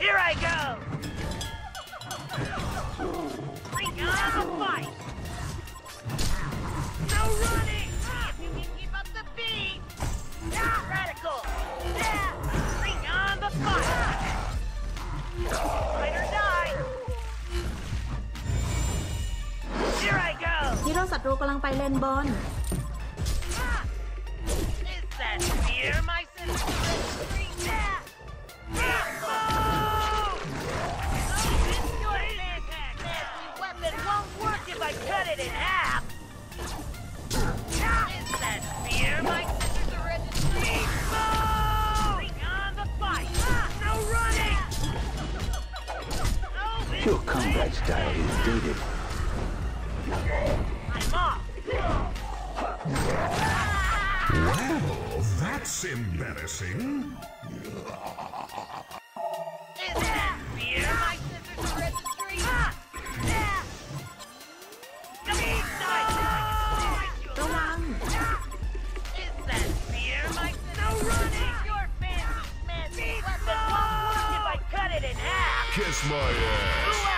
Here I go! Bring on the fight! No running! If you can keep up the beat! Yeah, radical! Yeah! Bring on the fight! Fight or die! Here I go! ฮีโร่ศัตรูกำลังไปเลนบน Ah! It in half! Is that fear, my sister's a registry? Move! Bring on the fight! No running! Your combat style is dated. I'm off! Well, that's embarrassing. Kiss my ass.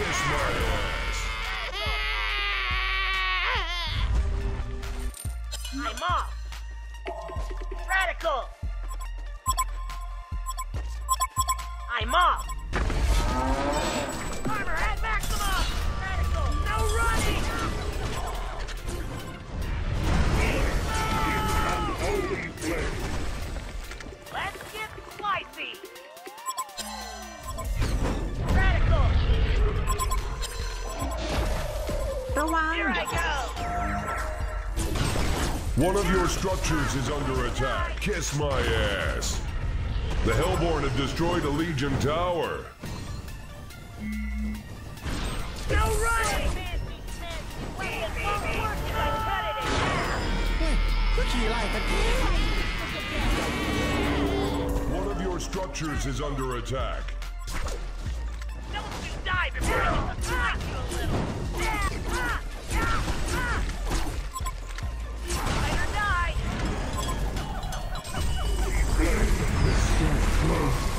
Kiss my ass. I'm off! Radical! I'm off! One of your structures is under attack. Kiss my ass. The Hellborn have destroyed a Legion tower. No running! One of your structures is under attack. Don't you die before I attack you a little!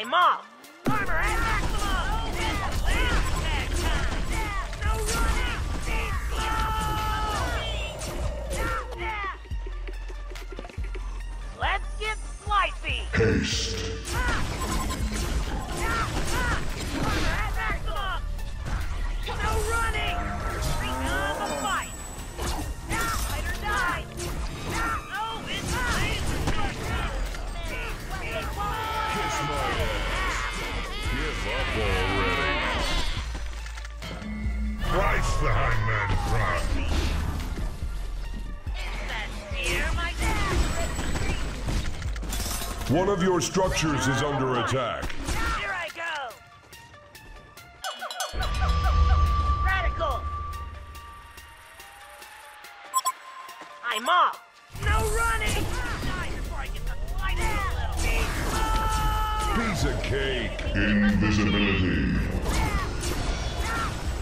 I'm off! Armor time! Let's get slicey! Haste. Thrice the hangman cry. That fear, my dad! One of your structures is under attack. Here I go! Radical! I'm off! No running! Die before I get to slide a little! Piece of cake. Invisibility.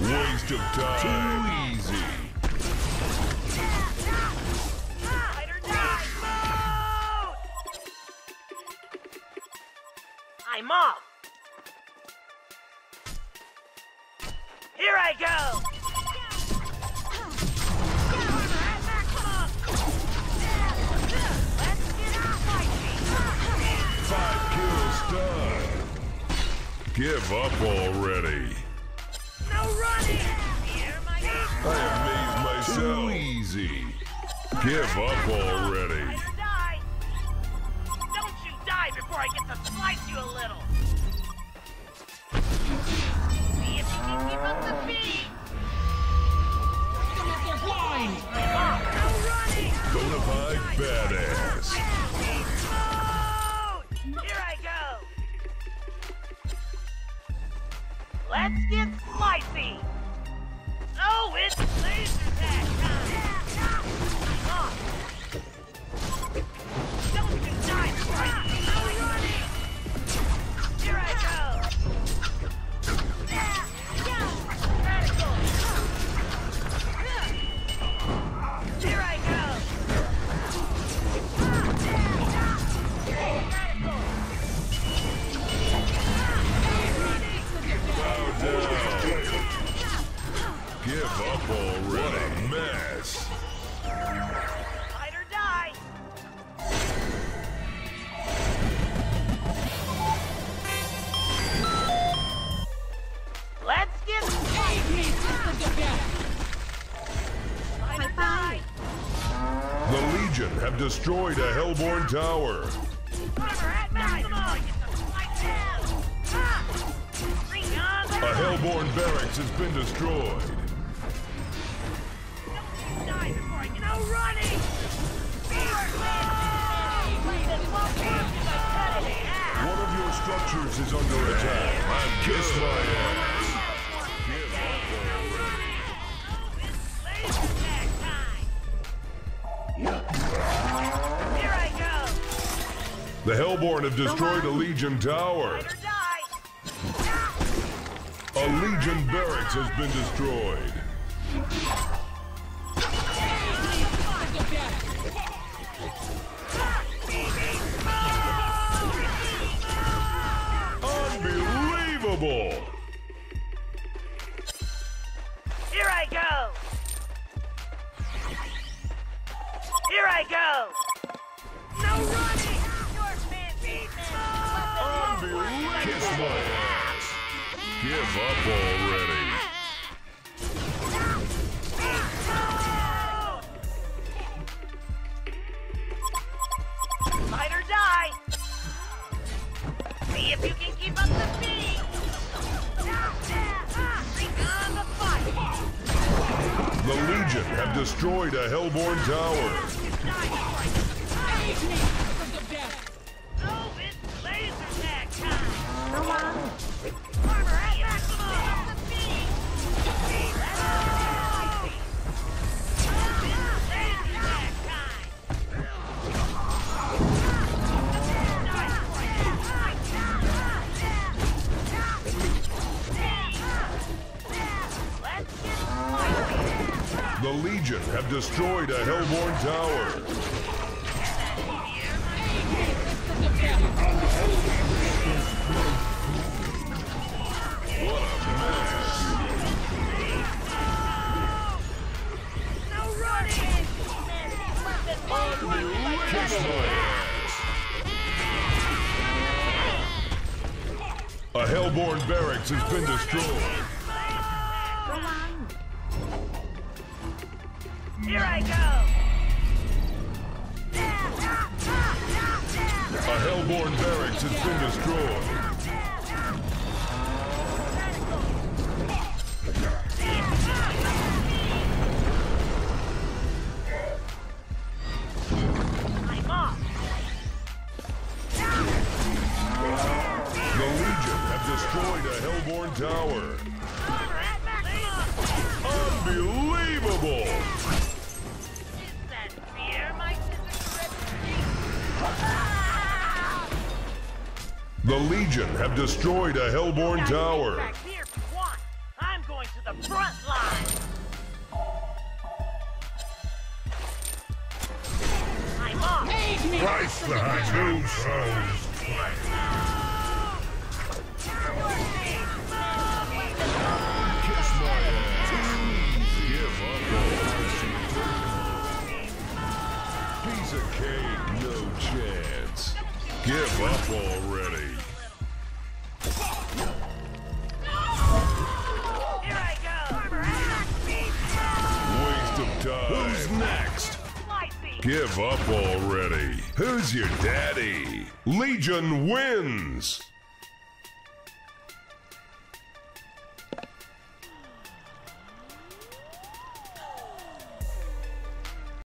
Waste of time. Too easy. Fight or die! Mode! I'm off. Here I go. Let's get out my Five kills done. Give up already. No running. I have made myself easy. Give up already. Die. Don't you die before I get to slice you a little. See if you can keep up the beat. No running. Bonafide badass. Let's get spicy. Legion have destroyed a Hellborn tower. A Hellborn barracks has been destroyed. One of your structures is under attack. Kiss my ass. The Hellborn have destroyed a Legion tower. A Legion barracks has been destroyed. Unbelievable! Here I go. Here I go. Give up already. Fight or die. See if you can keep up the. Bring on the fight. The Legion have destroyed a Hellborn tower. Destroyed a Hellborn tower. What a mess. No running! A Hellborn barracks has been destroyed. Here I go! A Hellborn barracks has been destroyed. The Legion have destroyed a Hellborn tower. Here if you want. I'm going to the front line. I'm off. Christ, the two Give up already. Who's your daddy? Legion wins.